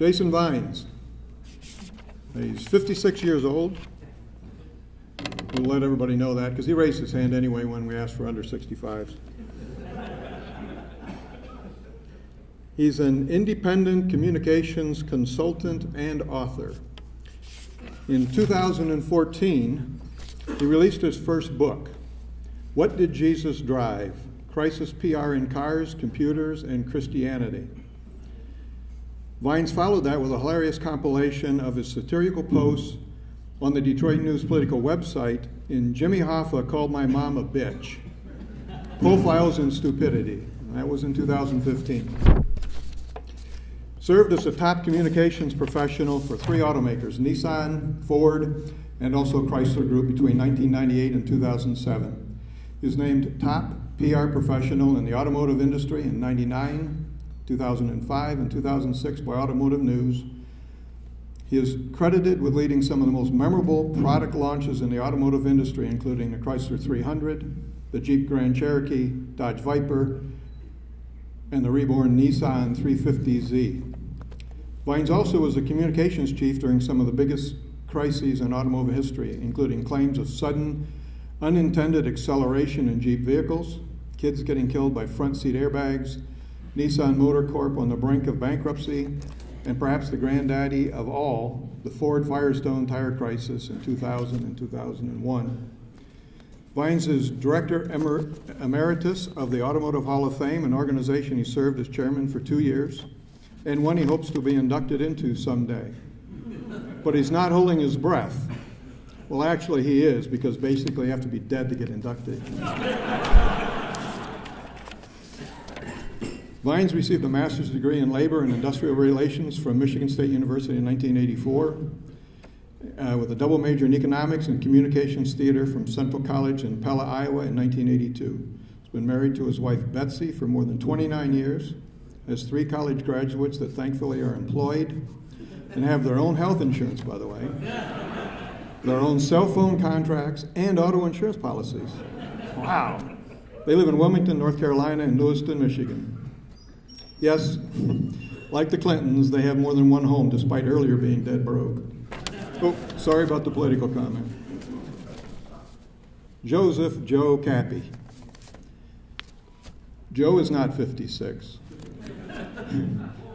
Jason Vines. He's 56 years old. We'll let everybody know that because he raised his hand anyway when we asked for under 65s. He's an independent communications consultant and author. In 2014, he released his first book, What Did Jesus Drive? Crisis PR in Cars, Computers, and Christianity. Vines followed that with a hilarious compilation of his satirical posts on the Detroit News political website in Jimmy Hoffa Called My Mom a Bitch Profiles in Stupidity. That was in 2015. Served as a top communications professional for three automakers Nissan, Ford, and also Chrysler Group between 1998 and 2007. He was named top PR professional in the automotive industry in 99, 2005, and 2006 by Automotive News. He is credited with leading some of the most memorable product launches in the automotive industry, including the Chrysler 300, the Jeep Grand Cherokee, Dodge Viper, and the reborn Nissan 350Z. Vines also was the communications chief during some of the biggest crises in automotive history, including claims of sudden unintended acceleration in Jeep vehicles, kids getting killed by front seat airbags, Nissan Motor Corp on the brink of bankruptcy, and perhaps the granddaddy of all, the Ford Firestone tire crisis in 2000 and 2001. Vines is Director Emer- Emeritus of the Automotive Hall of Fame, an organization he served as chairman for two years, and one he hopes to be inducted into someday. But he's not holding his breath. Well, actually, he is, because basically you have to be dead to get inducted. Vines received a master's degree in labor and industrial relations from Michigan State University in 1984, uh, with a double major in economics and communications theater from Central College in Pella, Iowa in 1982. He's been married to his wife Betsy for more than 29 years, has three college graduates that thankfully are employed and have their own health insurance, by the way, their own cell phone contracts, and auto insurance policies. Wow. They live in Wilmington, North Carolina, and Lewiston, Michigan. Yes, like the Clintons, they have more than one home despite earlier being dead broke. Oh, sorry about the political comment. Joseph Joe Cappy. Joe is not 56.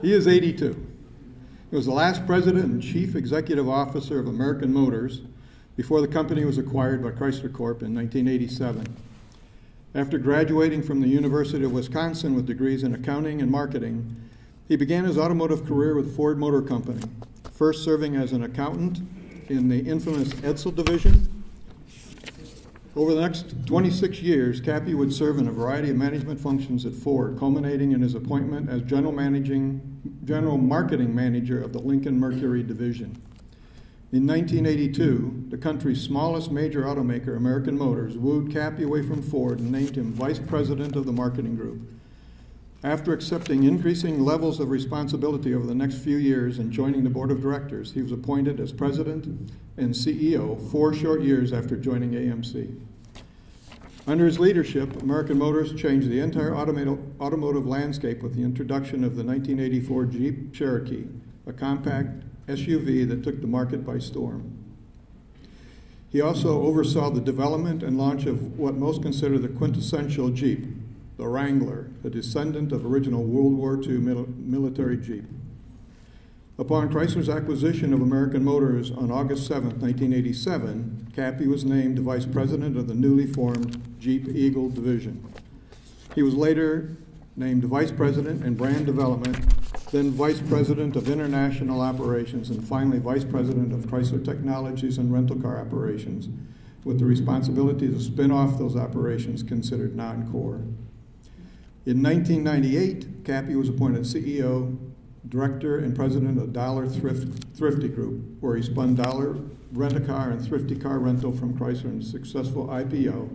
he is 82. He was the last president and chief executive officer of American Motors before the company was acquired by Chrysler Corp in 1987. After graduating from the University of Wisconsin with degrees in accounting and marketing, he began his automotive career with Ford Motor Company, first serving as an accountant in the infamous Edsel division. Over the next 26 years, Cappy would serve in a variety of management functions at Ford, culminating in his appointment as general managing general marketing manager of the Lincoln Mercury division. In 1982, the country's smallest major automaker, American Motors, wooed Cappy away from Ford and named him vice president of the marketing group. After accepting increasing levels of responsibility over the next few years and joining the board of directors, he was appointed as president and CEO four short years after joining AMC. Under his leadership, American Motors changed the entire automotive landscape with the introduction of the 1984 Jeep Cherokee, a compact SUV that took the market by storm. He also oversaw the development and launch of what most consider the quintessential Jeep, the Wrangler, a descendant of original World War II mil- military Jeep. Upon Chrysler's acquisition of American Motors on August 7, 1987, Cappy was named vice president of the newly formed Jeep Eagle division. He was later named vice president in brand development then Vice President of International Operations, and finally Vice President of Chrysler Technologies and Rental Car Operations, with the responsibility to spin off those operations considered non core. In 1998, Cappy was appointed CEO, Director, and President of Dollar Thrift, Thrifty Group, where he spun Dollar Rent a Car and Thrifty Car Rental from Chrysler in a successful IPO,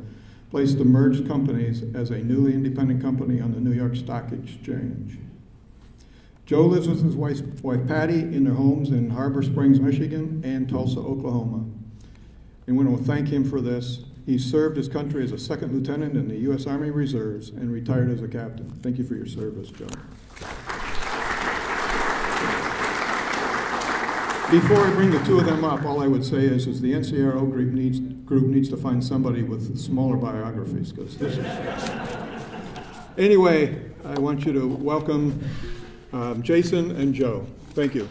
placed the merged companies as a newly independent company on the New York Stock Exchange. Joe lives with his wife, wife Patty in their homes in Harbor Springs, Michigan, and Tulsa, Oklahoma. And we want to thank him for this. He served his country as a second lieutenant in the U.S. Army Reserves and retired as a captain. Thank you for your service, Joe. before I bring the two of them up, all I would say is, is the NCRO group needs, group needs to find somebody with smaller biographies, because this is... Anyway, I want you to welcome um, Jason and Joe. Thank you.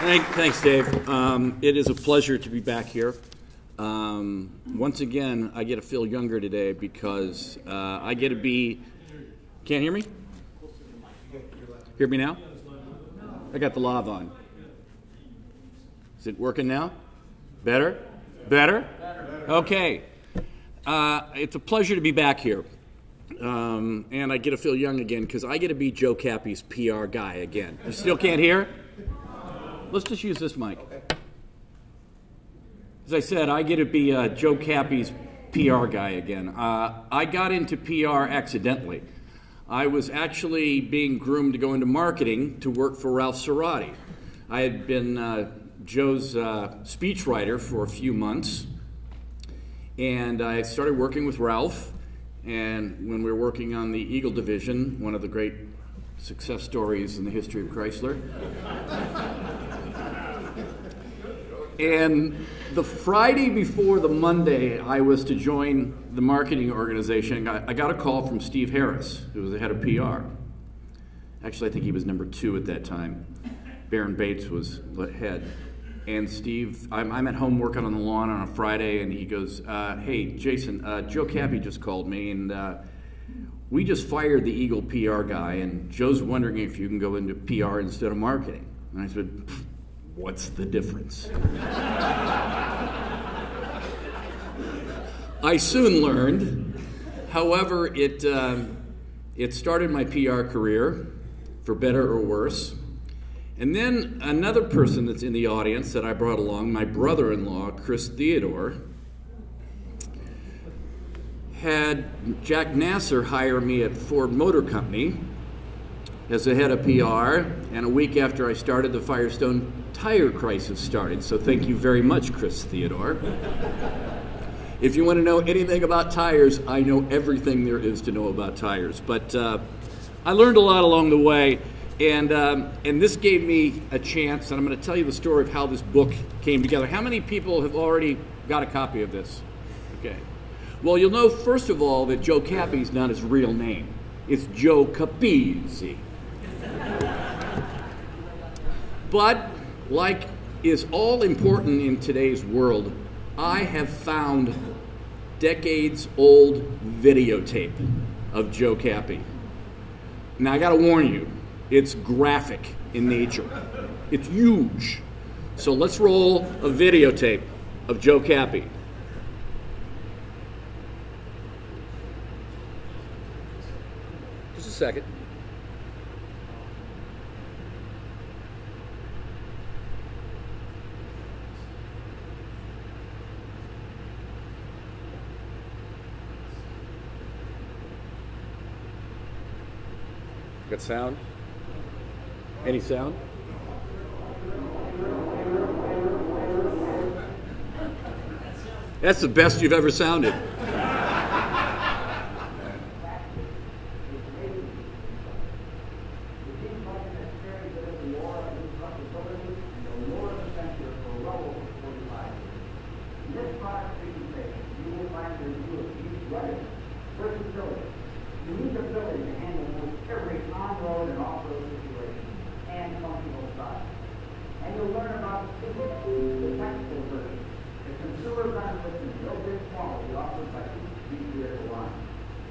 Thank, thanks, Dave. Um, it is a pleasure to be back here. Um, once again, I get to feel younger today because uh, I get to be. Can't hear me? Hear me now? I got the lav on. Is it working now? Better? Better? Okay. Uh, it's a pleasure to be back here. Um, and I get to feel young again because I get to be Joe Cappy's PR guy again. You still can't hear? Let's just use this mic. As I said, I get to be uh, Joe Cappy's PR guy again. Uh, I got into PR accidentally. I was actually being groomed to go into marketing to work for Ralph Cerati. I had been uh, Joe's uh, speechwriter for a few months, and I started working with Ralph. And when we were working on the Eagle division, one of the great success stories in the history of Chrysler. and the Friday before the Monday I was to join the marketing organization, I got a call from Steve Harris, who was the head of PR. Actually, I think he was number two at that time. Baron Bates was the head. And Steve, I'm, I'm, at home working on the lawn on a Friday, and he goes, uh, Hey, Jason, uh, Joe Cappy just called me, and uh, we just fired the Eagle PR guy, and Joe's wondering if you can go into PR instead of marketing. And I said, What's the difference? I soon learned, however, it, um, it started my PR career, for better or worse. And then another person that's in the audience that I brought along, my brother in law, Chris Theodore, had Jack Nasser hire me at Ford Motor Company as the head of PR, and a week after I started, the Firestone tire crisis started. So thank you very much, Chris Theodore. if you want to know anything about tires, I know everything there is to know about tires. But uh, I learned a lot along the way, and um, and this gave me a chance. And I'm going to tell you the story of how this book came together. How many people have already got a copy of this? Okay. Well, you'll know first of all that Joe Cappy is not his real name. It's Joe Capizzi. but like is all important in today's world, I have found decades old videotape of Joe Cappy. Now I got to warn you, it's graphic in nature. It's huge. So let's roll a videotape of Joe Cappy. Just a second. Got sound? Any sound? That's the best you've ever sounded.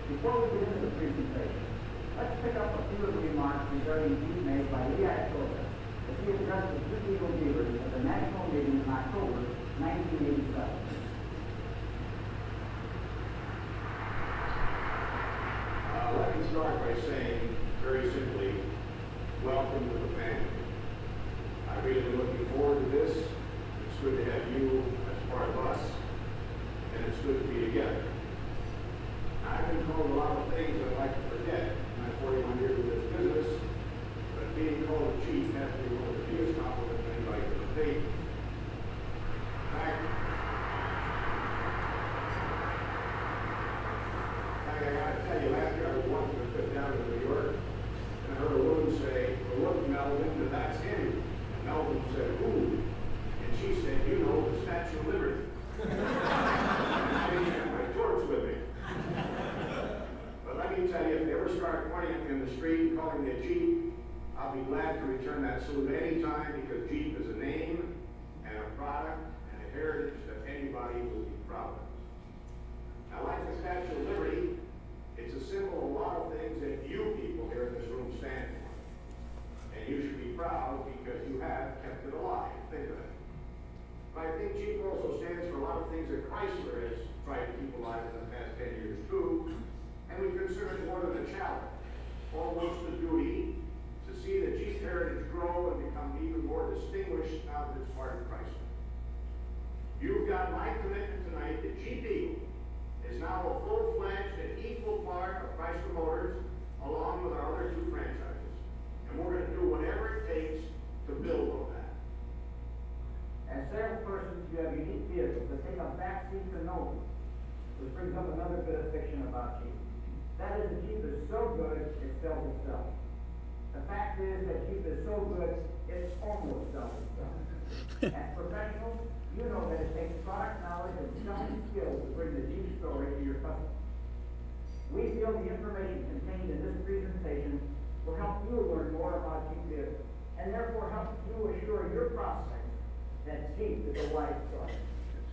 Before we get into the presentation, let's pick up a few of the remarks regarding these made by Lee Iacocca as he addressed the two legal leaders at the national meeting in October 1987. Uh, let me start by saying very simply backseat to no one. Which brings up another bit of fiction about Jeep. That is, the Jeep is so good, it sells itself. The fact is that Jeep is so good, it almost sells itself. As professionals, you know that it takes product knowledge and selling skills to bring the Jeep story to your customer. We feel the information contained in this presentation will help you learn more about Jeep and therefore help you assure your prospects that Jeep is a wise choice.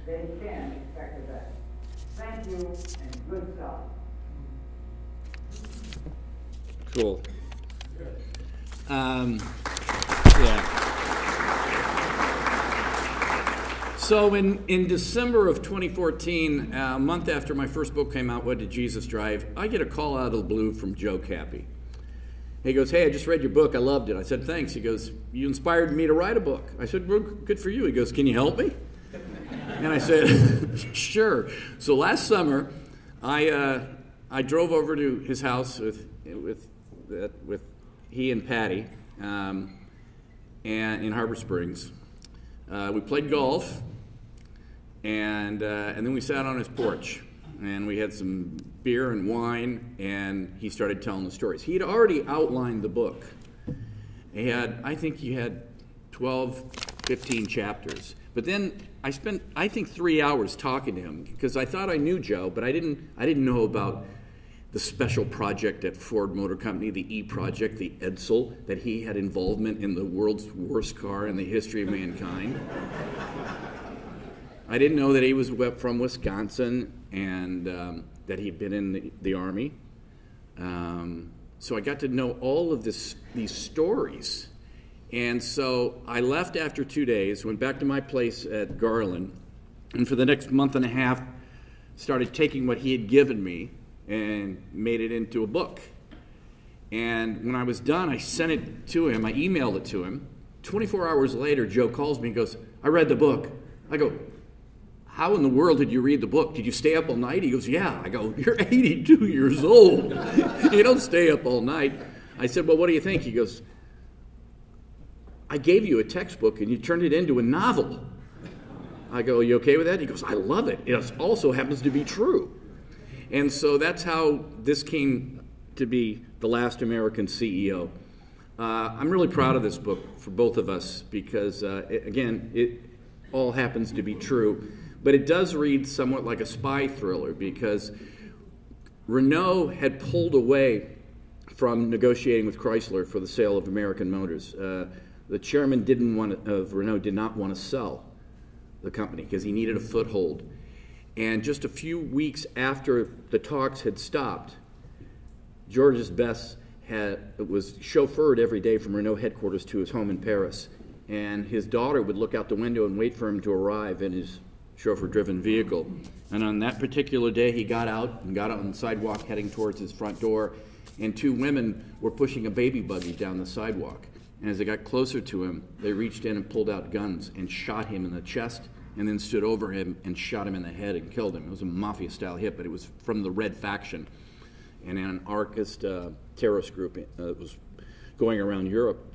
They can expect the best. Thank you, and good selling. Cool. Um, yeah. So in, in December of 2014, uh, a month after my first book came out, What Did Jesus Drive? I get a call out of the blue from Joe Cappy. He goes, Hey, I just read your book. I loved it. I said, Thanks. He goes, You inspired me to write a book. I said, Well, good for you. He goes, Can you help me? And I said, Sure. So last summer, I, uh, I drove over to his house with, with, with he and Patty um, and, in Harbor Springs. Uh, we played golf, and, uh, and then we sat on his porch and we had some beer and wine, and he started telling the stories. He had already outlined the book. He had, I think he had 12, 15 chapters. But then I spent, I think, three hours talking to him because I thought I knew Joe, but I didn't, I didn't know about the special project at Ford Motor Company, the E project, the Edsel, that he had involvement in the world's worst car in the history of mankind. I didn't know that he was from Wisconsin and um, that he'd been in the, the Army. Um, so I got to know all of this, these stories. And so I left after two days, went back to my place at Garland, and for the next month and a half, started taking what he had given me and made it into a book. And when I was done, I sent it to him, I emailed it to him. 24 hours later, Joe calls me and goes, I read the book. I go, how in the world did you read the book? Did you stay up all night? He goes, Yeah. I go, You're 82 years old. you don't stay up all night. I said, Well, what do you think? He goes, I gave you a textbook and you turned it into a novel. I go, You okay with that? He goes, I love it. It also happens to be true. And so that's how this came to be The Last American CEO. Uh, I'm really proud of this book for both of us because, uh, it, again, it all happens to be true. But it does read somewhat like a spy thriller because Renault had pulled away from negotiating with Chrysler for the sale of American Motors. Uh, the chairman didn't want to, of Renault did not want to sell the company because he needed a foothold. And just a few weeks after the talks had stopped, Georges Besse had, was chauffeured every day from Renault headquarters to his home in Paris. And his daughter would look out the window and wait for him to arrive in his chauffeur driven vehicle. And on that particular day, he got out and got on the sidewalk heading towards his front door, and two women were pushing a baby buggy down the sidewalk. And as they got closer to him, they reached in and pulled out guns and shot him in the chest and then stood over him and shot him in the head and killed him. It was a mafia style hit, but it was from the Red Faction and an anarchist uh, terrorist group uh, that was going around Europe.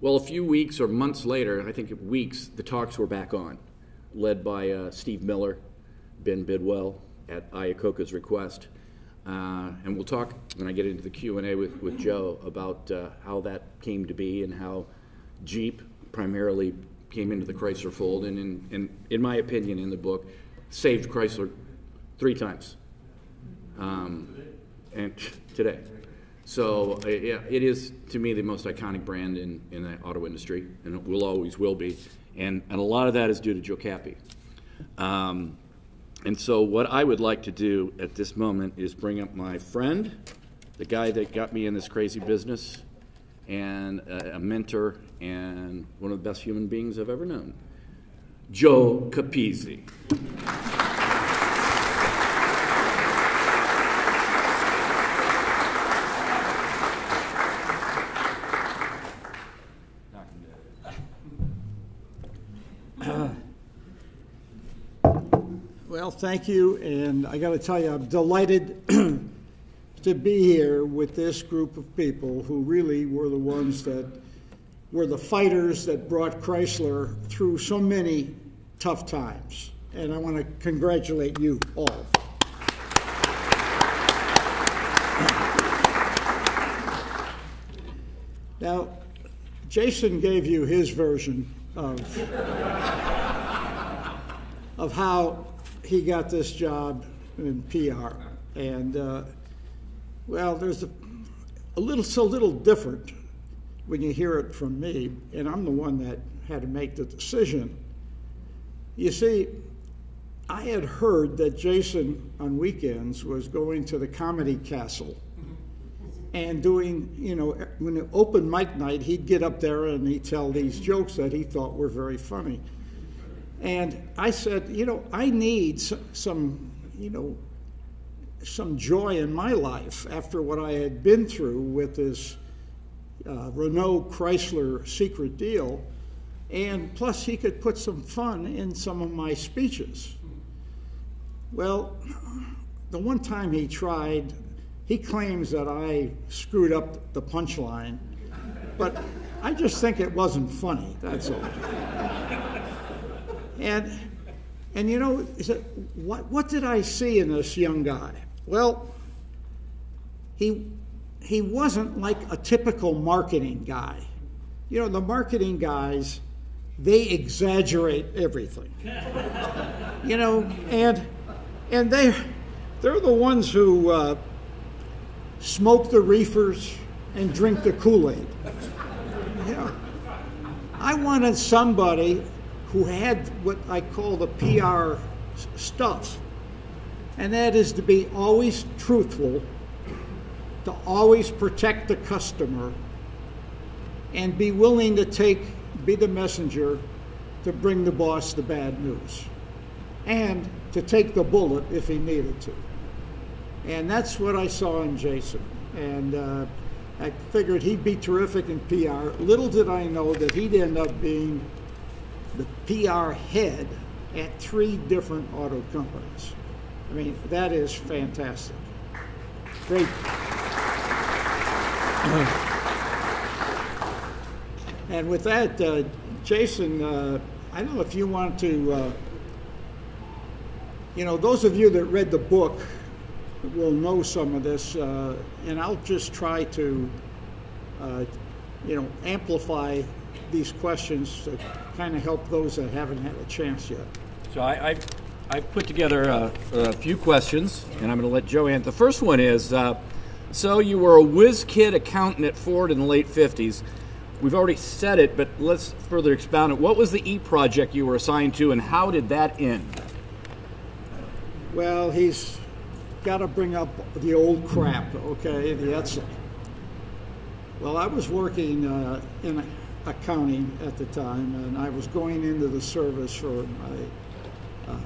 Well, a few weeks or months later, I think weeks, the talks were back on led by uh, Steve Miller, Ben Bidwell, at Iacocca's request. Uh, and we'll talk when I get into the Q&A with, with Joe about uh, how that came to be and how Jeep primarily came into the Chrysler fold and, in, in, in my opinion, in the book, saved Chrysler three times. Um, and today. So uh, yeah, it is to me the most iconic brand in, in the auto industry, and it will always will be. And, and a lot of that is due to Joe Cappy. Um, and so what I would like to do at this moment is bring up my friend, the guy that got me in this crazy business, and a, a mentor, and one of the best human beings I've ever known, Joe Capizzi. Thank you, and I got to tell you, I'm delighted to be here with this group of people who really were the ones that were the fighters that brought Chrysler through so many tough times. And I want to congratulate you all. Now, Jason gave you his version of, of how he got this job in PR. And, uh, well, there's a, a little, so little different when you hear it from me, and I'm the one that had to make the decision. You see, I had heard that Jason on weekends was going to the Comedy Castle and doing, you know, when it open mic night, he'd get up there and he'd tell these jokes that he thought were very funny. And I said, you know, I need some, you know, some joy in my life after what I had been through with this uh, Renault Chrysler secret deal. And plus, he could put some fun in some of my speeches. Well, the one time he tried, he claims that I screwed up the punchline, but I just think it wasn't funny, that's all. And, and you know, what, what did I see in this young guy? Well, he, he wasn't like a typical marketing guy. You know, the marketing guys, they exaggerate everything. you know, and, and they, they're the ones who uh, smoke the reefers and drink the Kool Aid. Yeah. I wanted somebody who had what I call the PR stuff, and that is to be always truthful, to always protect the customer, and be willing to take, be the messenger to bring the boss the bad news, and to take the bullet if he needed to. And that's what I saw in Jason. And uh, I figured he'd be terrific in PR. Little did I know that he'd end up being the PR head at three different auto companies. I mean, that is fantastic. Great. and with that, uh, Jason, uh, I don't know if you want to, uh, you know, those of you that read the book will know some of this, uh, and I'll just try to, uh, you know, amplify these questions to kind of help those that haven't had a chance yet. So I, I, I put together a, a, few questions, and I'm going to let Joe answer. The first one is, uh, so you were a whiz kid accountant at Ford in the late 50s. We've already said it, but let's further expound it. What was the E project you were assigned to, and how did that end? Well, he's got to bring up the old crap, okay, the Edsel. Well, I was working uh, in a accounting at the time, and I was going into the service for my uh,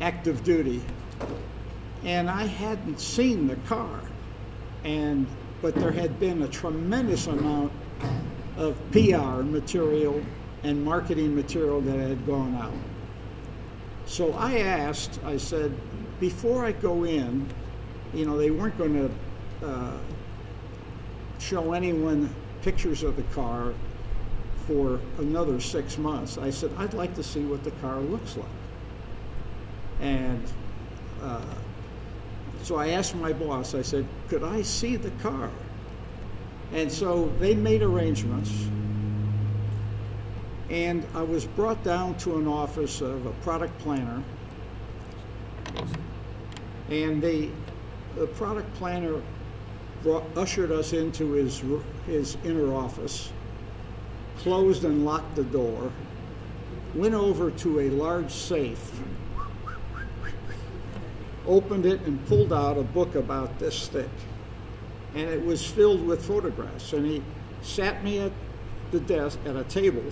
active duty, and I hadn't seen the car, and but there had been a tremendous amount of PR material and marketing material that had gone out. So I asked, I said, before I go in, you know, they weren't going to uh, show anyone pictures of the car for another six months. I said, I'd like to see what the car looks like. And uh, so I asked my boss, I said, could I see the car? And so they made arrangements. And I was brought down to an office of a product planner. And they the product planner brought, ushered us into his, his inner office, closed and locked the door, went over to a large safe, opened it, and pulled out a book about this thick. And it was filled with photographs. And he sat me at the desk, at a table,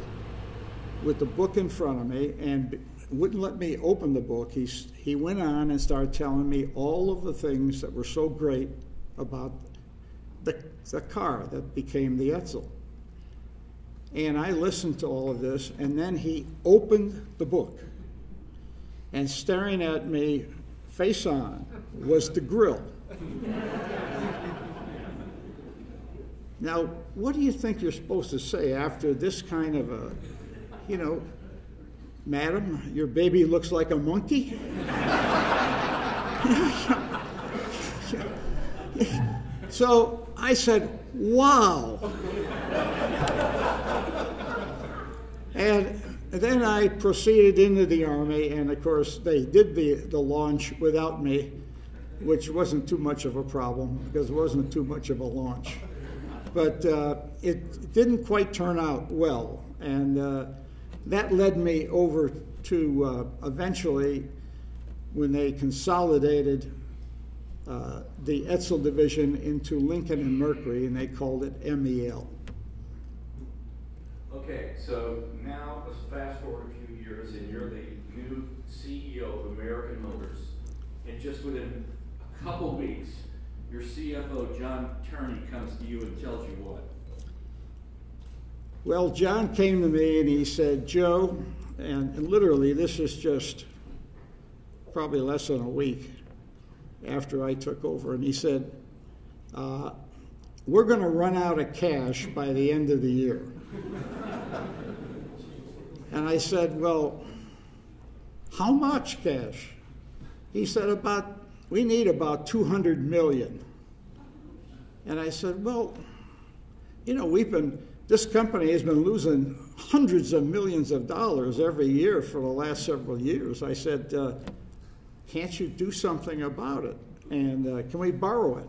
with the book in front of me, and wouldn't let me open the book. He, he went on and started telling me all of the things that were so great about the, the car that became the Edsel. And I listened to all of this, and then he opened the book. And staring at me, face on, was the grill. now, what do you think you're supposed to say after this kind of a, you know, madam, your baby looks like a monkey? so I said, wow. And then I proceeded into the Army, and of course, they did the, the launch without me, which wasn't too much of a problem because it wasn't too much of a launch. But uh, it didn't quite turn out well, and uh, that led me over to uh, eventually when they consolidated uh, the Edsel division into Lincoln and Mercury, and they called it MEL. Okay, so now let's fast forward a few years, and you're the new CEO of American Motors. And just within a couple weeks, your CFO, John Turney, comes to you and tells you what? Well, John came to me and he said, Joe, and, and literally, this is just probably less than a week after I took over, and he said, uh, We're going to run out of cash by the end of the year. And I said, Well, how much cash? He said, About, we need about 200 million. And I said, Well, you know, we've been, this company has been losing hundreds of millions of dollars every year for the last several years. I said, uh, can't you do something about it? And uh, can we borrow it?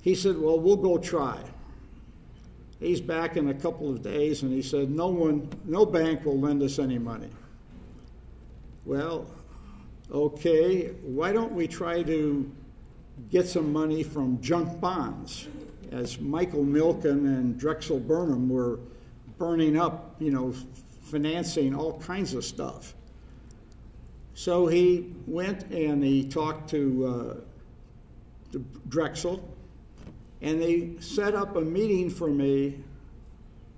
He said, Well, we'll go try. He's back in a couple of days and he said, No one, no bank will lend us any money. Well, okay, why don't we try to get some money from junk bonds? As Michael Milken and Drexel Burnham were burning up, you know, financing all kinds of stuff. So he went and he talked to, uh, to Drexel, and they set up a meeting for me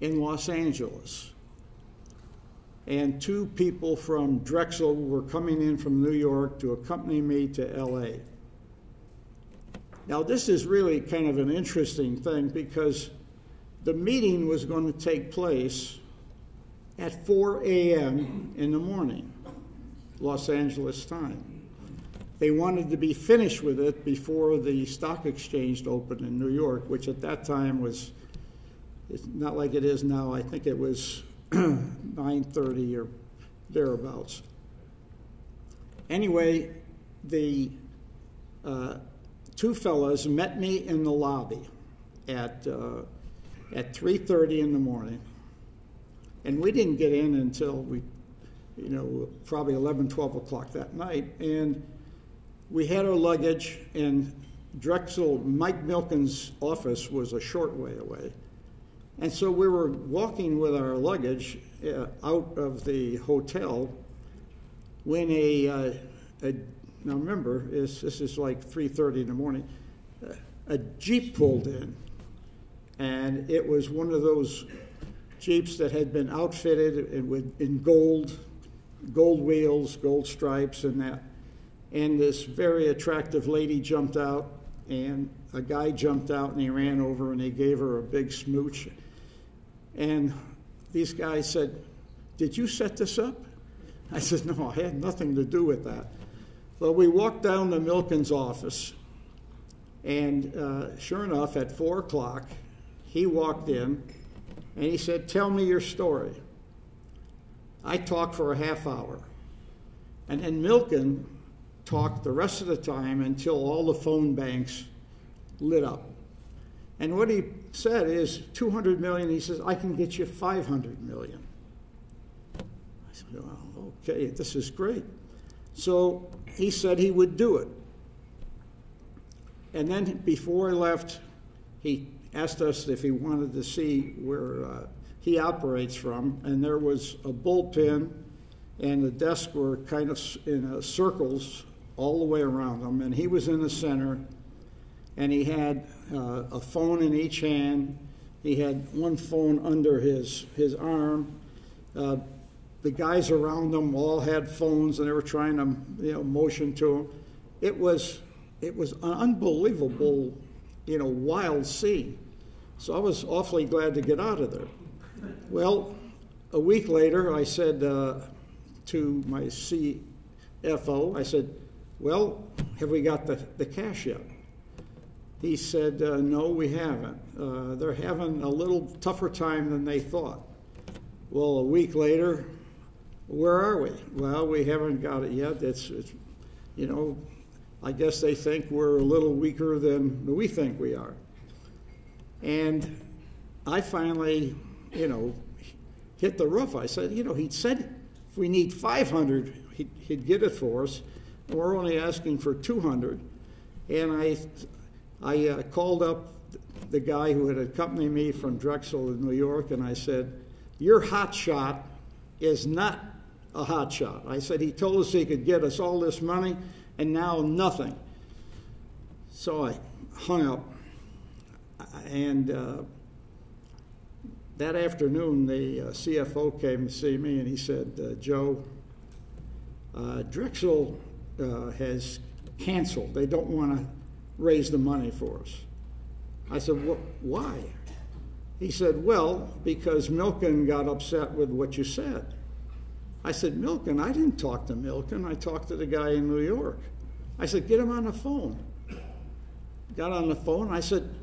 in Los Angeles. And two people from Drexel were coming in from New York to accompany me to LA. Now, this is really kind of an interesting thing because the meeting was going to take place at 4 a.m. in the morning. Los Angeles time. They wanted to be finished with it before the stock exchange opened in New York, which at that time was it's not like it is now. I think it was 9:30 or thereabouts. Anyway, the uh, two fellows met me in the lobby at uh, at 3:30 in the morning, and we didn't get in until we you know, probably 11, 12 o'clock that night. And we had our luggage, and Drexel, Mike Milken's office was a short way away. And so we were walking with our luggage uh, out of the hotel when a, uh, a now remember, this is like 3.30 in the morning, a Jeep pulled in. And it was one of those Jeeps that had been outfitted in, with, in gold gold wheels, gold stripes, and that. And this very attractive lady jumped out, and a guy jumped out and he ran over and he gave her a big smooch. And these guys said, Did you set this up? I said, No, I had nothing to do with that. Well, we walked down to Milken's office, and uh, sure enough, at four o'clock, he walked in and he said, Tell me your story. I talked for a half hour. And then Milken talked the rest of the time until all the phone banks lit up. And what he said is 200 million. He says, I can get you 500 million. I said, well, okay, this is great. So he said he would do it. And then before he left, he asked us if he wanted to see where uh, he operates from, and there was a bullpen, and the desks were kind of in uh, circles all the way around him, and he was in the center, and he had uh, a phone in each hand. He had one phone under his his arm. Uh, the guys around him all had phones, and they were trying to you know motion to him. It was it was an unbelievable, you know, wild scene. So I was awfully glad to get out of there. Well, a week later, I said uh, to my CFO, I said, Well, have we got the, the cash yet? He said, uh, No, we haven't. Uh, they're having a little tougher time than they thought. Well, a week later, where are we? Well, we haven't got it yet. It's, it's you know, I guess they think we're a little weaker than we think we are. And I finally, you know, hit the roof. I said, you know, he said if we need 500, he'd, he'd get it for us. We're only asking for 200. And I, I uh, called up the guy who had accompanied me from Drexel in New York, and I said, your hot shot is not a hot shot. I said, he told us he could get us all this money and now nothing. So I hung up, and uh, that afternoon the uh, CFO came to see me and he said, uh, Joe, uh, Drexel uh, has canceled. They don't want to raise the money for us. I said, why? He said, well, because Milken got upset with what you said. I said, Milken, I didn't talk to Milken. I talked to the guy in New York. I said, get him on the phone. Got on the phone. I said,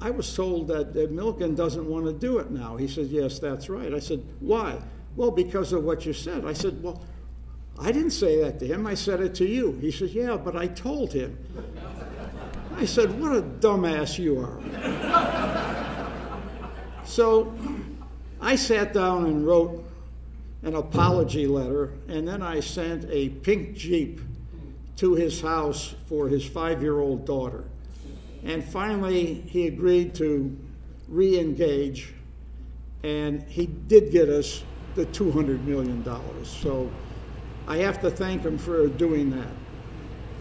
I was told that, that Milken doesn't want to do it now. He said, yes, that's right. I said, why? Well, because of what you said. I said, well, I didn't say that to him. I said it to you. He said, yeah, but I told him. I said, what a dumbass you are. so I sat down and wrote an apology letter, and then I sent a pink Jeep to his house for his five year old daughter. And finally, he agreed to re engage, and he did get us the $200 million. So I have to thank him for doing that.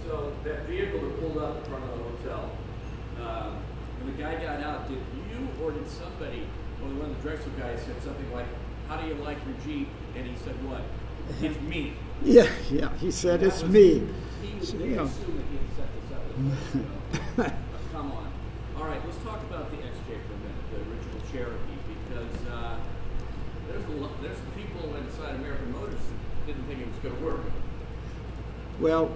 So that vehicle that pulled up in front of the hotel, uh, when the guy got out, did you or did somebody, or one of the Drexel guys said something like, how do you like your Jeep? And he said, what? It's me. Yeah, yeah. He said, it's was- me. He was, So, you know. that he had set this up. Come on. All right, let's talk about the XJ for a minute, the original Cherokee, because uh, there's, a lot, there's people inside American Motors that didn't think it was going to work. Well,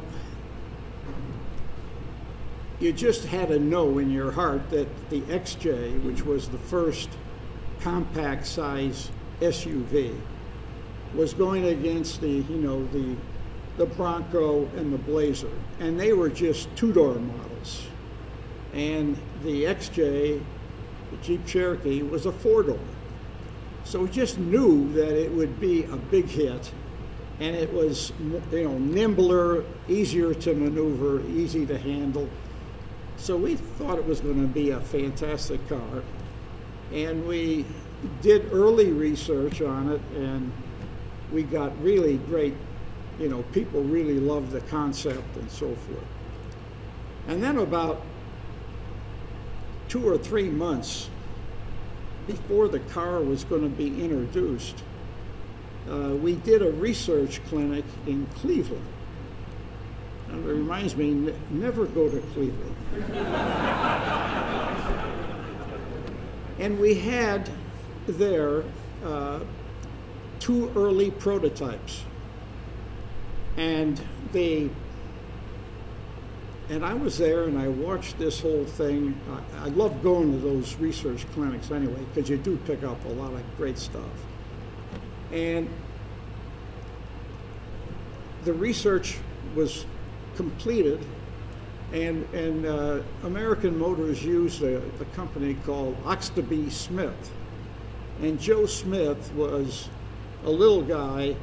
you just had to know in your heart that the XJ, which was the first compact size SUV, was going against the, you know, the, the Bronco and the Blazer. And they were just two door models. And the XJ, the Jeep Cherokee, was a four door. So we just knew that it would be a big hit, and it was you know nimbler, easier to maneuver, easy to handle. So we thought it was going to be a fantastic car, and we did early research on it, and we got really great. You know, people really loved the concept and so forth. And then about two or three months before the car was going to be introduced, uh, we did a research clinic in Cleveland. And it reminds me, never go to Cleveland. and we had there uh, two early prototypes. And they and I was there and I watched this whole thing. I, I love going to those research clinics anyway because you do pick up a lot of great stuff. And the research was completed, and, and uh, American Motors used a, a company called Oxtoby Smith. And Joe Smith was a little guy,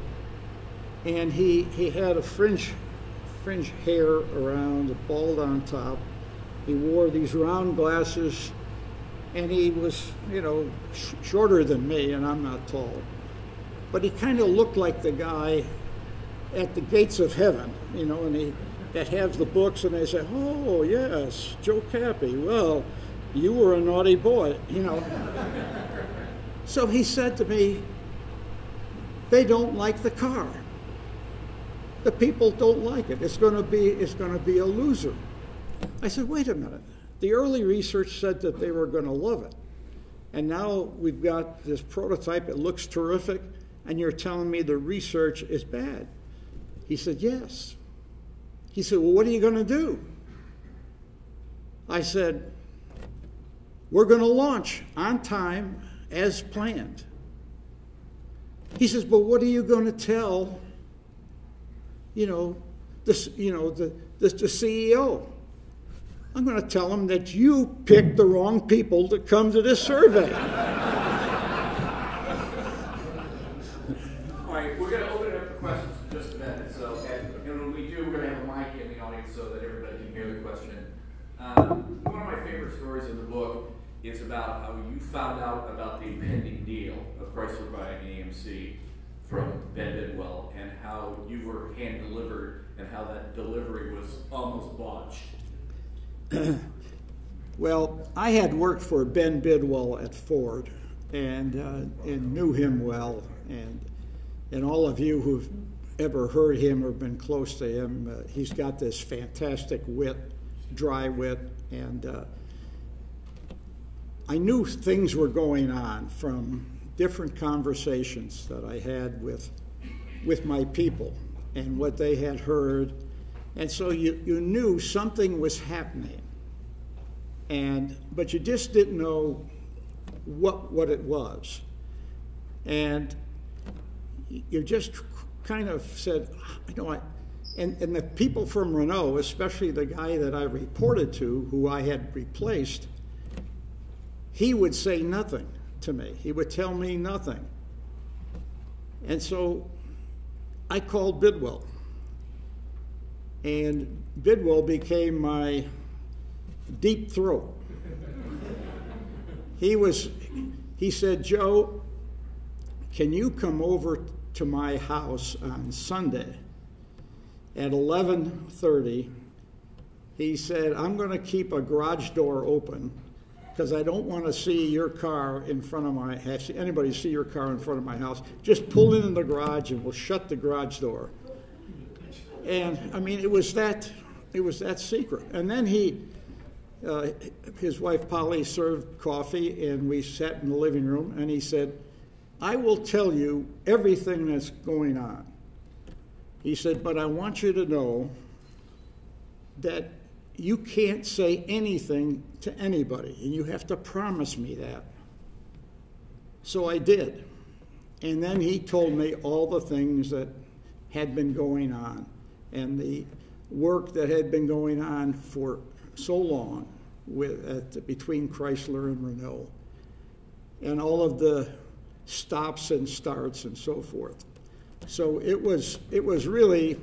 and he, he had a fringe, fringe hair around, bald on top. He wore these round glasses, and he was, you know, sh- shorter than me, and I'm not tall. But he kind of looked like the guy at the gates of heaven, you know, and he that has the books, and they say, "Oh yes, Joe Cappy. Well, you were a naughty boy," you know. so he said to me, "They don't like the car. The people don't like it. It's going to be it's going to be a loser." I said, "Wait a minute. The early research said that they were going to love it, and now we've got this prototype. It looks terrific." And you're telling me the research is bad. He said, Yes. He said, Well, what are you going to do? I said, We're going to launch on time as planned. He says, But what are you going to tell, you know, this, you know, the, the, the CEO? I'm going to tell him that you picked the wrong people to come to this survey. All right, we're gonna open it up for questions in just a minute, so, and, and when we do, we're gonna have a mic in the audience so that everybody can hear the question. Um, one of my favorite stories in the book is about how you found out about the impending deal of Chrysler buying AMC from Ben Bidwell, and how you were hand-delivered, and how that delivery was almost botched. Well, I had worked for Ben Bidwell at Ford and, uh, and knew him well. And, and all of you who've ever heard him or been close to him, uh, he's got this fantastic wit, dry wit. And uh, I knew things were going on from different conversations that I had with, with my people and what they had heard. And so you, you knew something was happening. And but you just didn't know what what it was. And you just kind of said you know I, and, and the people from Renault, especially the guy that I reported to, who I had replaced, he would say nothing to me. He would tell me nothing. And so I called Bidwell. And Bidwell became my deep throat. He was, he said, Joe, can you come over to my house on Sunday at 11:30? He said, I'm going to keep a garage door open because I don't want to see your car in front of my house. anybody see your car in front of my house. Just pull in the garage and we'll shut the garage door. And I mean, it was that it was that secret. And then he uh, his wife Polly served coffee, and we sat in the living room, and he said, I will tell you everything that's going on. He said, but I want you to know that you can't say anything to anybody, and you have to promise me that. So I did. And then he told me all the things that had been going on and the work that had been going on for so long with, at, between Chrysler and Renault, and all of the stops and starts and so forth. So it was, it was really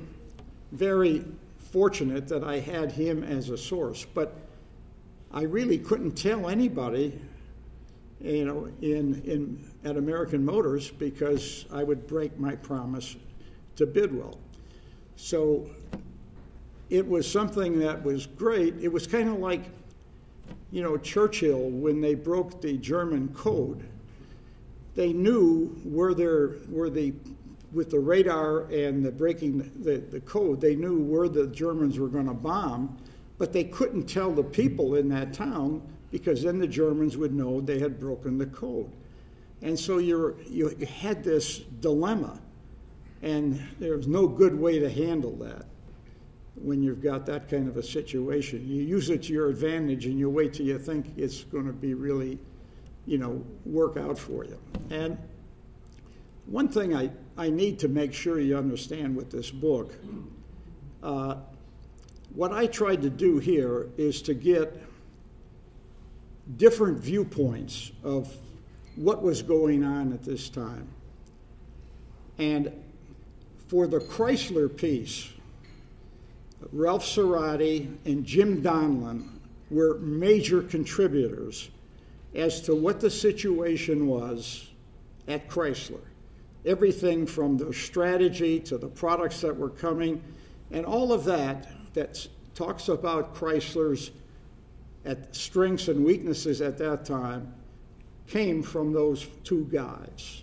very fortunate that I had him as a source, but I really couldn't tell anybody, you know, in, in, at American Motors because I would break my promise to Bidwell. So it was something that was great. It was kind of like you know, Churchill, when they broke the German code, they knew where their where the with the radar and the breaking the, the code, they knew where the Germans were going to bomb, but they couldn't tell the people in that town because then the Germans would know they had broken the code. And so you're, you had this dilemma, and there was no good way to handle that when you've got that kind of a situation. You use it to your advantage and you wait till you think it's going to be really, you know, work out for you. And one thing I, I need to make sure you understand with this book Uh, what I tried to do here is to get different viewpoints of what was going on at this time. And for the Chrysler piece, Ralph Cerati and Jim Donlin were major contributors as to what the situation was at Chrysler. Everything from the strategy to the products that were coming, and all of that that talks about Chrysler's at strengths and weaknesses at that time came from those two guys.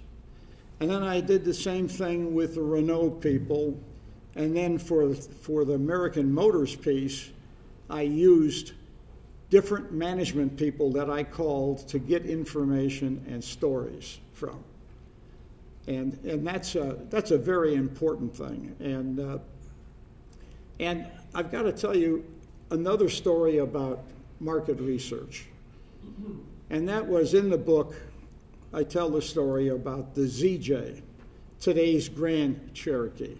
And then I did the same thing with the Renault people. And then for, for the American Motors piece, I used different management people that I called to get information and stories from. And, and that's, a, that's a very important thing. And, uh, and I've got to tell you another story about market research. And that was in the book, I tell the story about the ZJ, today's Grand Cherokee.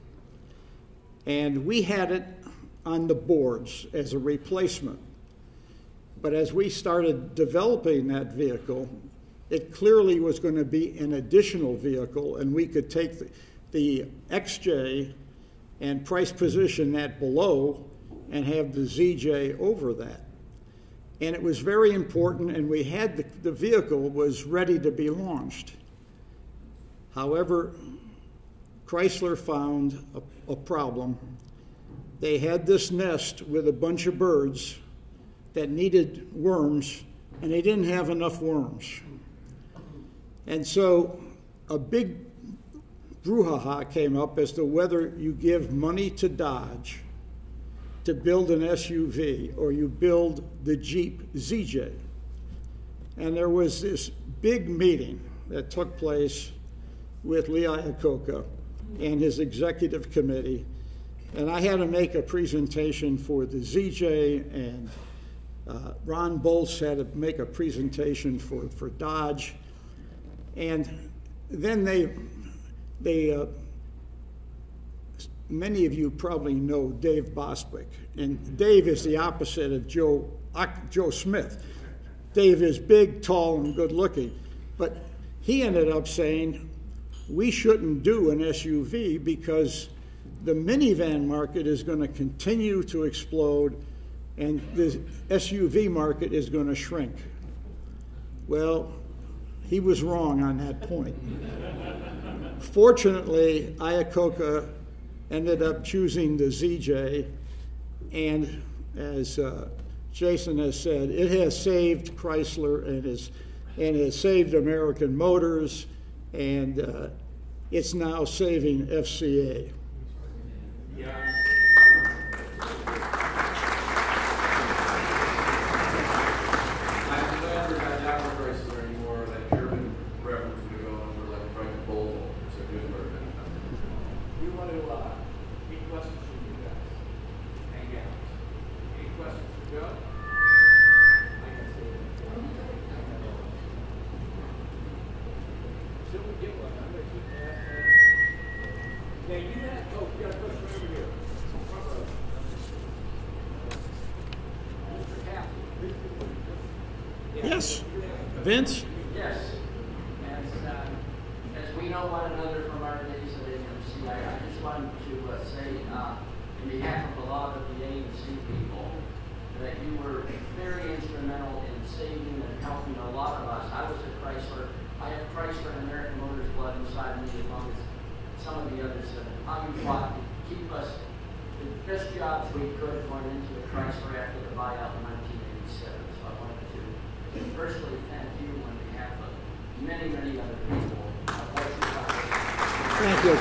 And we had it on the boards as a replacement. But as we started developing that vehicle, it clearly was going to be an additional vehicle, and we could take the, the XJ and price position that below and have the ZJ over that and it was very important, and we had the, the vehicle was ready to be launched. However, Chrysler found a, a problem. They had this nest with a bunch of birds that needed worms, and they didn't have enough worms. And so a big brouhaha came up as to whether you give money to Dodge to build an SUV or you build the Jeep ZJ. And there was this big meeting that took place with Lee Iacocca and his executive committee. And I had to make a presentation for the ZJ, and uh, Ron Boltz had to make a presentation for, for Dodge. And then they, they uh, many of you probably know Dave Bostwick, and Dave is the opposite of Joe, Joe Smith. Dave is big, tall, and good looking, but he ended up saying we shouldn't do an SUV because the minivan market is going to continue to explode and the SUV market is going to shrink. Well, he was wrong on that point. Fortunately, Iacocca ended up choosing the ZJ, and as uh, Jason has said, it has saved Chrysler and has and has saved American Motors, and uh, it's now saving FCA. Yeah. serpentes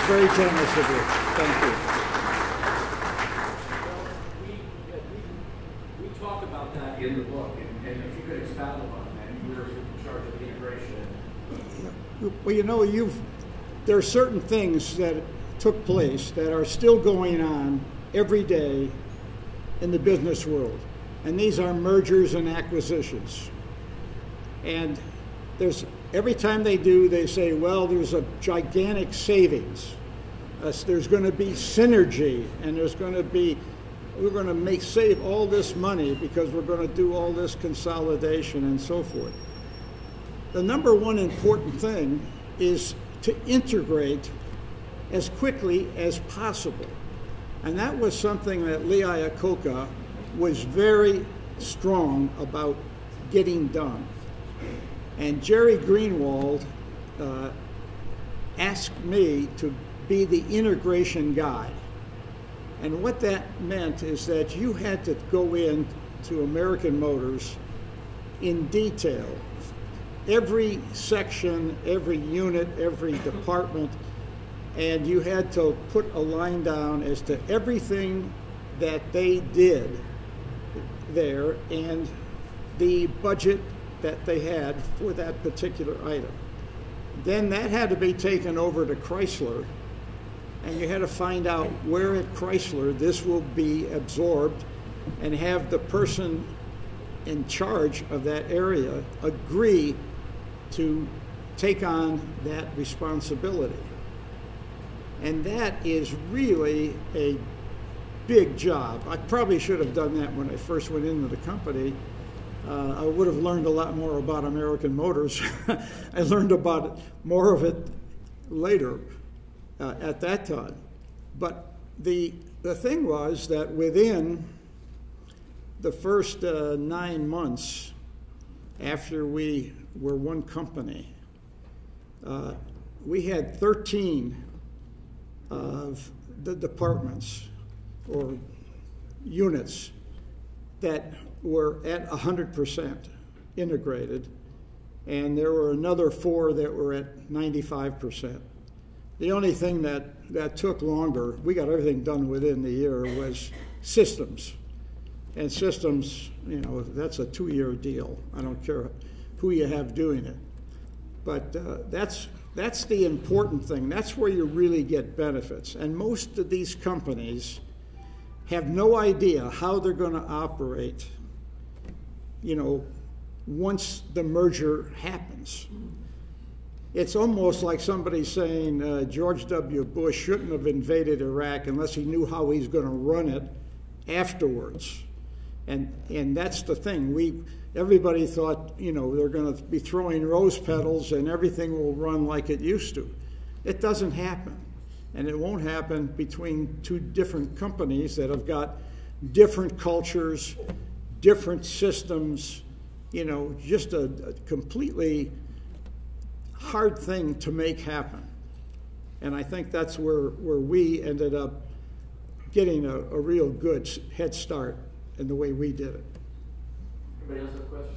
very generous of you. Thank you. we, we, talk about that in the book, and, and if you could expound upon that, you were in charge of integration. Well, you know, you've there are certain things that took place that are still going on every day in the business world, and these are mergers and acquisitions. And there's every time they do, they say, well, there's a gigantic savings. Uh, there's going to be synergy, and there's going to be we're going to make save all this money because we're going to do all this consolidation and so forth. The number one important thing is to integrate as quickly as possible. And that was something that Lee Iacocca was very strong about getting done. And Jerry Greenwald uh, asked me to be the integration guy. And what that meant is that you had to go in to American Motors in detail. Every section, every unit, every department, and you had to put a line down as to everything that they did there and the budget that they had for that particular item. Then that had to be taken over to Chrysler and you had to find out where at Chrysler this will be absorbed and have the person in charge of that area agree to take on that responsibility. And that is really a big job. I probably should have done that when I first went into the company. Uh, I would have learned a lot more about American Motors. I learned about more of it later uh, at that time. But the, the thing was that within the first uh, nine months after we were one company, uh, we had 13 of the departments or units that were at 100% integrated, and there were another four that were at 95%. The only thing that, that took longer, we got everything done within the year, was systems. And systems, you know, that's a two year deal. I don't care who you have doing it. But uh, that's, that's the important thing. That's where you really get benefits. And most of these companies have no idea how they're going to operate, you know, once the merger happens it's almost like somebody saying uh, George W. Bush shouldn't have invaded Iraq unless he knew how he's going to run it afterwards. And, and that's the thing. We, everybody thought, you know, they're going to be throwing rose petals and everything will run like it used to. It doesn't happen. And it won't happen between two different companies that have got different cultures, different systems, you know, just a, a completely hard thing to make happen. And I think that's where, where we ended up getting a, a real good head start in the way we did it. Anybody else have a question?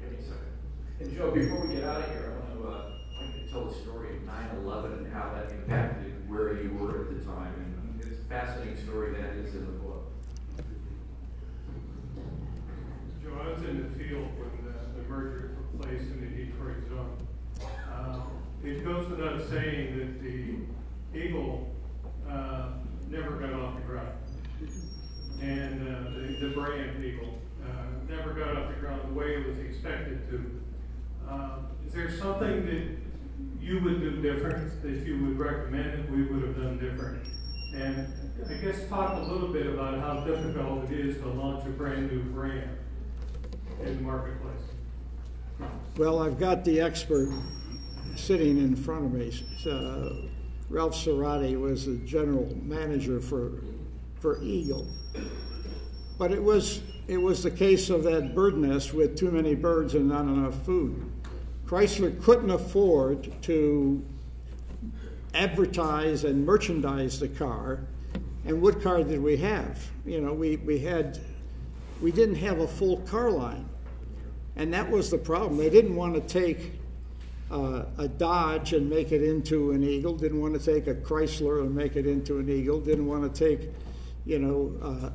give me a second. And Joe, before we get out of here, I want to, uh, I want you to tell the story of 9-11 and how that impacted where you were at the time. And it's a fascinating story that is in the book. Joe, I was in the field when the, the merger took place in the Detroit zone. It goes without saying that the Eagle uh, never got off the ground. And uh, the, the brand Eagle uh, never got off the ground the way it was expected to. Uh, is there something that you would do different, that you would recommend that we would have done different? And I guess talk a little bit about how difficult it is to launch a brand new brand in the marketplace. Well, I've got the expert sitting in front of me. Uh, Ralph Cerati was the general manager for for Eagle, but it was it was the case of that bird nest with too many birds and not enough food. Chrysler couldn't afford to advertise and merchandise the car. And what car did we have? You know, we, we had we didn't have a full car line. And that was the problem. They didn't want to take uh, a Dodge and make it into an Eagle, didn't want to take a Chrysler and make it into an Eagle, didn't want to take, you know, uh,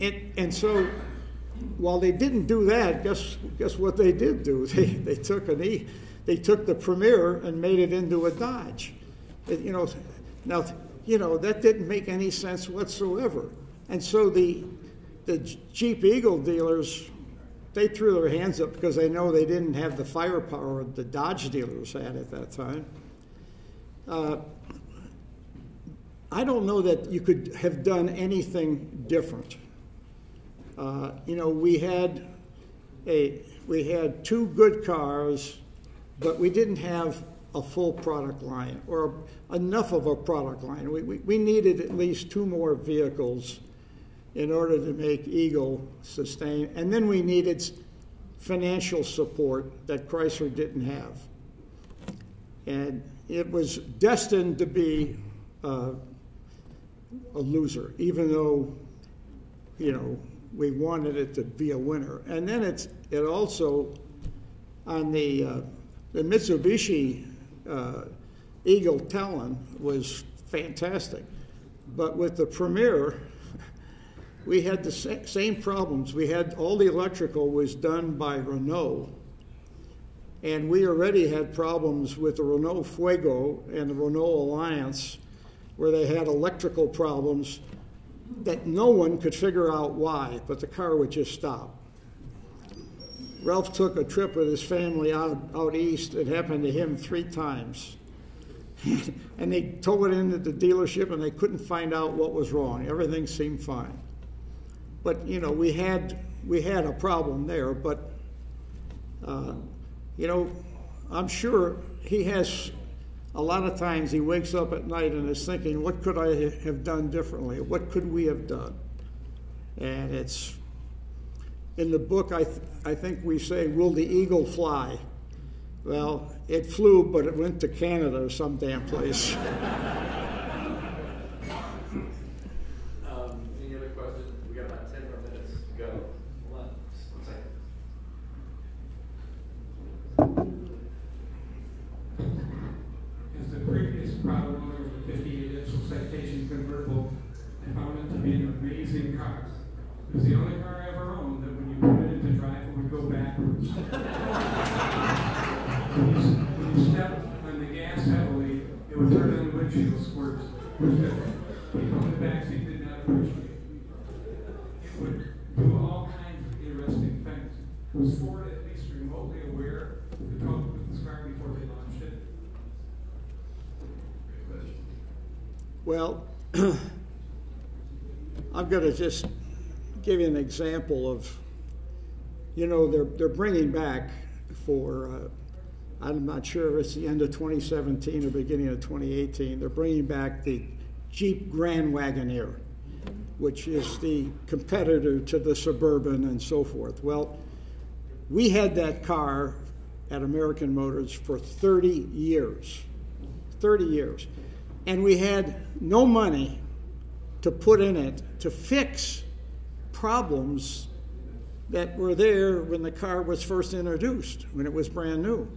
and, and so while they didn't do that, guess, guess what they did do? They, they took an E, they took the Premier and made it into a Dodge. It, you know, now, you know, that didn't make any sense whatsoever. And so the, the Jeep Eagle dealers they threw their hands up because they know they didn't have the firepower the Dodge dealers had at that time. Uh, I don't know that you could have done anything different. Uh, you know, we had a we had two good cars, but we didn't have a full product line or enough of a product line. We, we, we needed at least two more vehicles in order to make Eagle sustain. And then we needed financial support that Chrysler didn't have. And it was destined to be uh, a loser, even though, you know, we wanted it to be a winner. And then it's it also on the uh, the Mitsubishi uh, Eagle Talon was fantastic, but with the Premier, we had the sa- same problems. We had all the electrical was done by Renault, and we already had problems with the Renault Fuego and the Renault Alliance, where they had electrical problems that no one could figure out why, but the car would just stop. Ralph took a trip with his family out, out east. It happened to him three times. and they towed it into the dealership and they couldn't find out what was wrong. Everything seemed fine. But, you know, we had, we had a problem there. But, uh, you know, I'm sure he has a lot of times he wakes up at night and is thinking, what could I have done differently? What could we have done? And it's in the book, I, th- I think we say, Will the eagle fly? Well, it flew, but it went to Canada or some damn place. Um, any other questions? We got about ten more minutes to go. Hold on, just one second. As the previous proud owner of the 58 inch citation convertible, I found it to be an amazing car. It was the only car I ever owned that when you put it into drive, it would go backwards. when, you, when you stepped on the gas heavily, it would the windshield squirts, which the people in the backseat did not appreciate. It would do all kinds of interesting things. Was Ford at least remotely aware of the trouble with this car before they launched it? Well, I'm going to just give you an example of, you know, they're, they're bringing back for, uh, I'm not sure if it's the end of 2017 or beginning of 2018, they're bringing back the Jeep Grand Wagoneer, which is the competitor to the Suburban and so forth. Well, we had that car at American Motors for 30 years. 30 years. And we had no money to put in it to fix problems that were there when the car was first introduced, when it was brand new.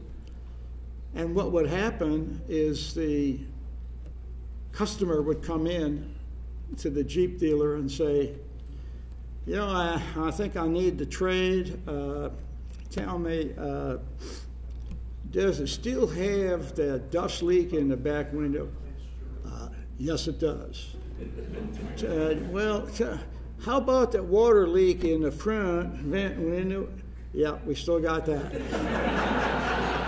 And what would happen is the customer would come in to the Jeep dealer and say, You know, I, I think I need to trade. Uh, tell me, uh, does it still have the dust leak in the back window? Uh, yes, it does. Uh, well, how about that water leak in the front vent window? Yeah, we still got that.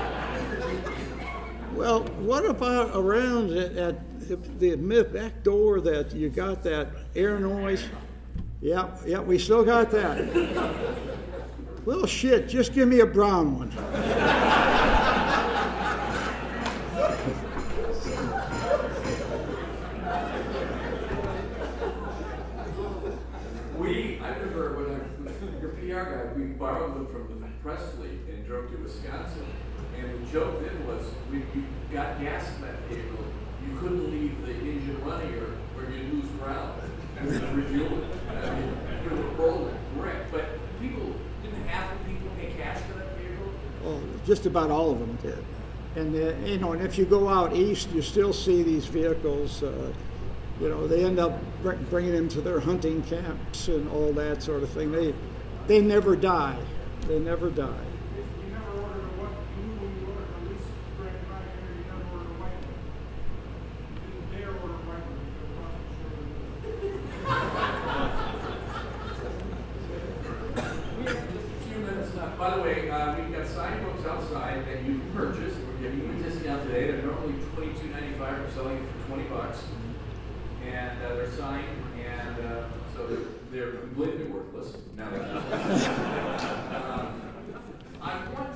well, what about around at, at the back door that you got that air noise? Yeah, yeah, we still got that. well, shit, just give me a brown one. We, I remember when I, your PR guy, we borrowed them from the Presley and drove to Wisconsin. And the joke then got gas in that vehicle. You couldn't leave the engine running or, or you'd lose ground. And we refueled it. I you were rolling, wrecked. But people, didn't half the people pay cash for that vehicle? Well, just about all of them did. And uh, you know, and if you go out east, you still see these vehicles. Uh, you know, they end up br- bringing them to their hunting camps and all that sort of thing. They, they never die. They never die. You never ordered a white, you, when you ordered a lease brand Pioneer, you never ordered a white one. You didn't dare order a white one because it wasn't sure. We have just a few minutes left. By the way, uh, we've got signed books outside that you can purchase. We're giving you a discount today. They're normally twenty-two ninety-five. We're selling it for twenty bucks. and uh, they're signed, and uh, so they're, they're completely that um, I want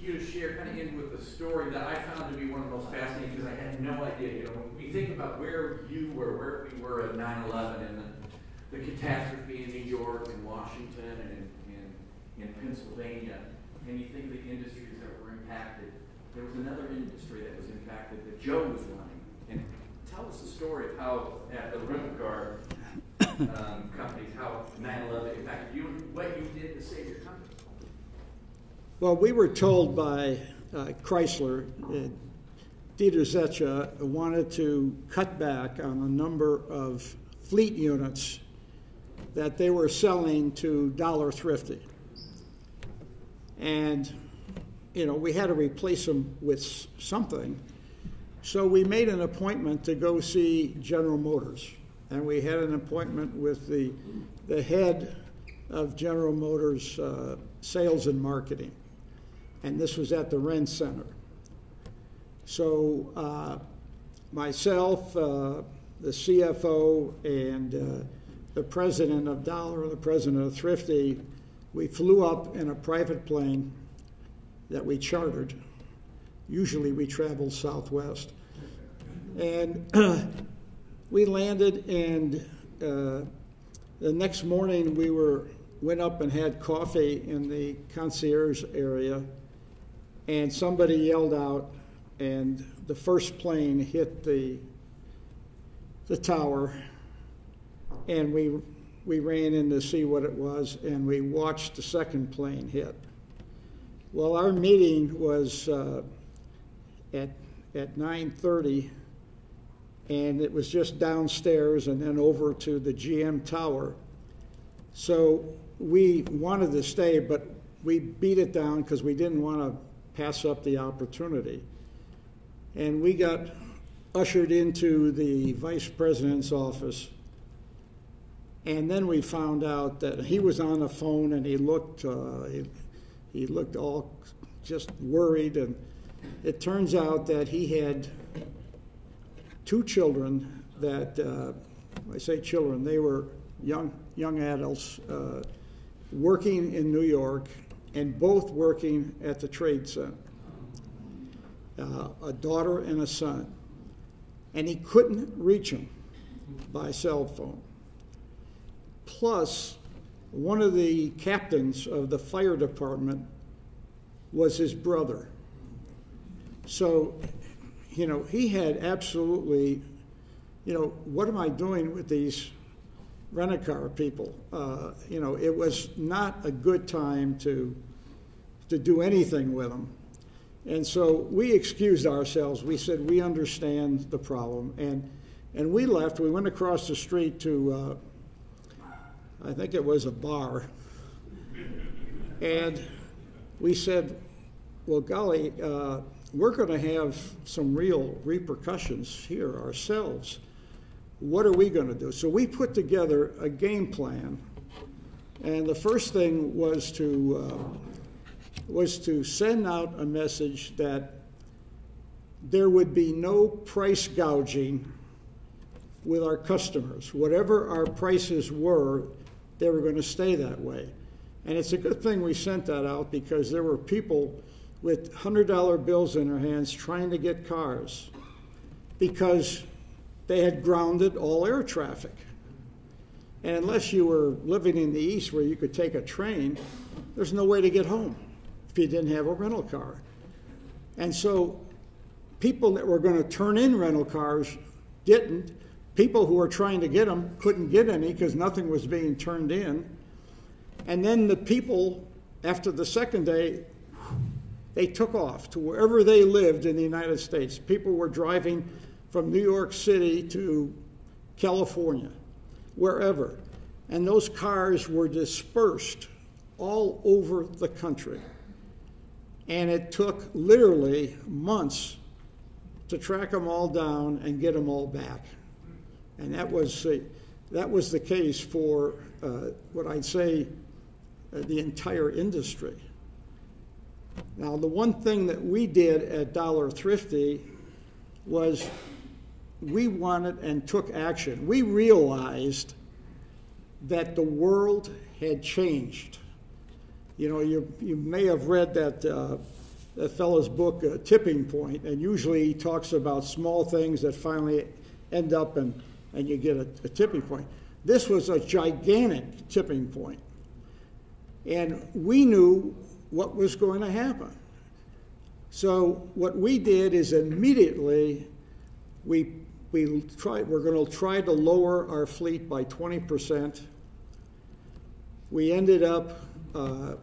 you to share, kind of end with a story that I found to be one of the most fascinating because I had no idea. You know, when we think about where you were, where we were at 9/11, and the, the catastrophe in New York and Washington and in, in, in Pennsylvania, and you think of the industries that were impacted. There was another industry that was impacted that Joe was running. And tell us the story of how at the rental car um, companies, how 9/11 impacted you, what you did to save your company. Well, we were told by uh, Chrysler, uh, Dieter Zetsche wanted to cut back on the number of fleet units that they were selling to Dollar Thrifty. And, you know, we had to replace them with something. So we made an appointment to go see General Motors. And we had an appointment with the, the head of General Motors uh, sales and marketing. And this was at the Ren Center. So uh, myself, uh, the CFO, and uh, the president of Dollar, the president of Thrifty, we flew up in a private plane that we chartered. Usually we travel southwest. And we landed, and uh, the next morning we were went up and had coffee in the concierge area, and somebody yelled out, and the first plane hit the the tower, and we we ran in to see what it was, and we watched the second plane hit. Well, our meeting was uh, at at 9:30, and it was just downstairs and then over to the GM tower. So we wanted to stay, but we beat it down because we didn't want to pass up the opportunity. And we got ushered into the vice president's office. And then we found out that he was on the phone and he looked, uh, he, he looked all just worried. And it turns out that he had two children that, uh, I say children, they were young, young adults uh, working in New York and both working at the Trade Center. Uh, a daughter and a son. And he couldn't reach them by cell phone. Plus, one of the captains of the fire department was his brother. So, you know, he had absolutely, you know, what am I doing with these rent-a-car people? Uh, you know, it was not a good time to to do anything with them. And so we excused ourselves. We said we understand the problem, and and we left. We went across the street to, uh, I think it was a bar, and we said, "Well, golly, uh, we're going to have some real repercussions here ourselves. What are we going to do?" So we put together a game plan, and the first thing was to. Uh, was to send out a message that there would be no price gouging with our customers. Whatever our prices were, they were going to stay that way. And it's a good thing we sent that out because there were people with $100 bills in their hands trying to get cars because they had grounded all air traffic. And unless you were living in the east where you could take a train, there's no way to get home if you didn't have a rental car. And so people that were going to turn in rental cars didn't. People who were trying to get them couldn't get any because nothing was being turned in. And then the people, after the second day, they took off to wherever they lived in the United States. People were driving from New York City to California, wherever. And those cars were dispersed all over the country. And it took literally months to track them all down and get them all back. And that was, uh, that was the case for uh, what I'd say uh, the entire industry. Now, the one thing that we did at Dollar Thrifty was we wanted and took action. We realized that the world had changed. You know, you, you may have read that, uh, that fellow's book, uh, Tipping Point, and usually he talks about small things that finally end up and, and you get a, a tipping point. This was a gigantic tipping point. And we knew what was going to happen. So what we did is immediately we we try, we're going to try to lower our fleet by 20%. We ended up, uh,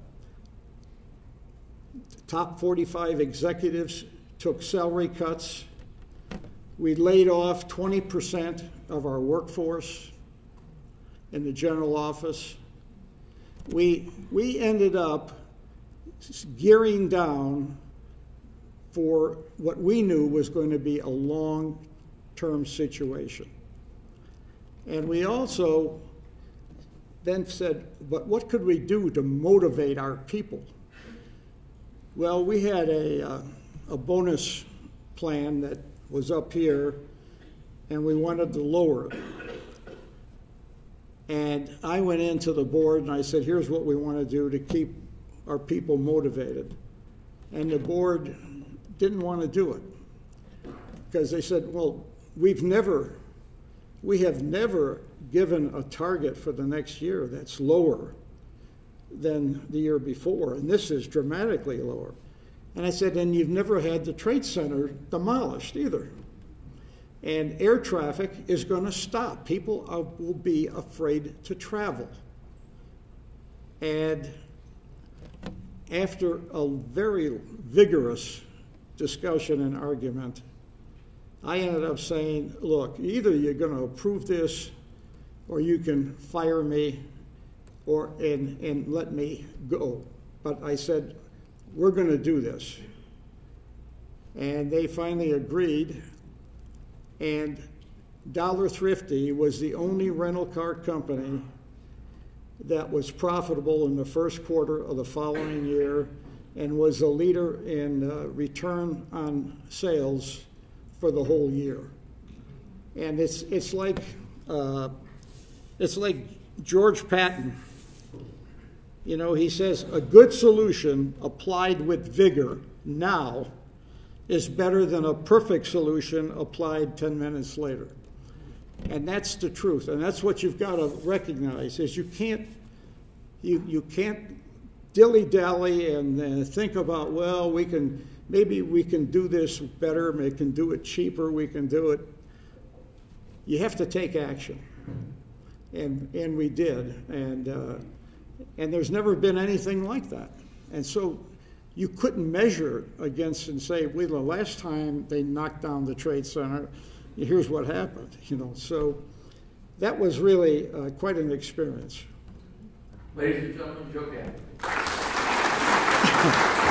top 45 executives took salary cuts. We laid off 20% of our workforce in the general office. We, we ended up gearing down for what we knew was going to be a long term situation. And we also then said, but what could we do to motivate our people? Well, we had a, uh, a bonus plan that was up here, and we wanted to lower it. And I went into the board and I said, here's what we want to do to keep our people motivated. And the board didn't want to do it because they said, well, we've never, we have never given a target for the next year that's lower than the year before, and this is dramatically lower. And I said, and you've never had the Trade Center demolished either. And air traffic is going to stop. People are, will be afraid to travel. And after a very vigorous discussion and argument, I ended up saying, look, either you're going to approve this or you can fire me or and, and let me go. But I said, we're going to do this. And they finally agreed. And Dollar Thrifty was the only rental car company that was profitable in the first quarter of the following year and was a leader in uh, return on sales for the whole year. And it's, it's like, uh, it's like George Patton. You know, he says a good solution applied with vigor now is better than a perfect solution applied 10 minutes later. And that's the truth. And that's what you've got to recognize is you can't you, you can't dilly-dally and uh, think about, well, we can maybe we can do this better, we can do it cheaper, we can do it. You have to take action. And, and we did. And, uh, and there's never been anything like that. And so you couldn't measure against and say, well, the last time they knocked down the Trade Center, here's what happened. You know, so that was really uh, quite an experience. Ladies and gentlemen, Joe Gabbard.